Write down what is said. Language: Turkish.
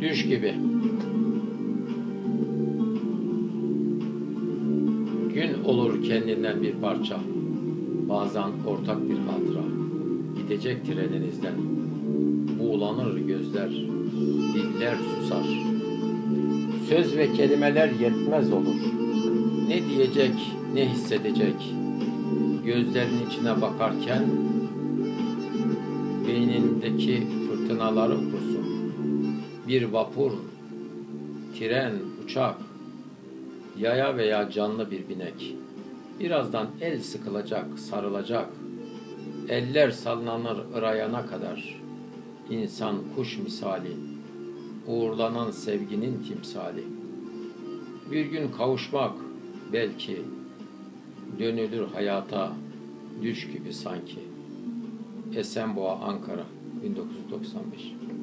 Düş gibi. Gün olur kendinden bir parça. Bazen ortak bir hatıra. Gidecek treninizden. Buğulanır gözler. Diller susar. Söz ve kelimeler yetmez olur. Ne diyecek, ne hissedecek. Gözlerinin içine bakarken beynindeki fırtınaları kursun. Bir vapur, tren, uçak, yaya veya canlı bir binek. Birazdan el sıkılacak, sarılacak. Eller sallanır ırayana kadar. İnsan kuş misali, uğurlanan sevginin timsali. Bir gün kavuşmak belki dönülür hayata düş gibi sanki. Esenboğa, Ankara 1995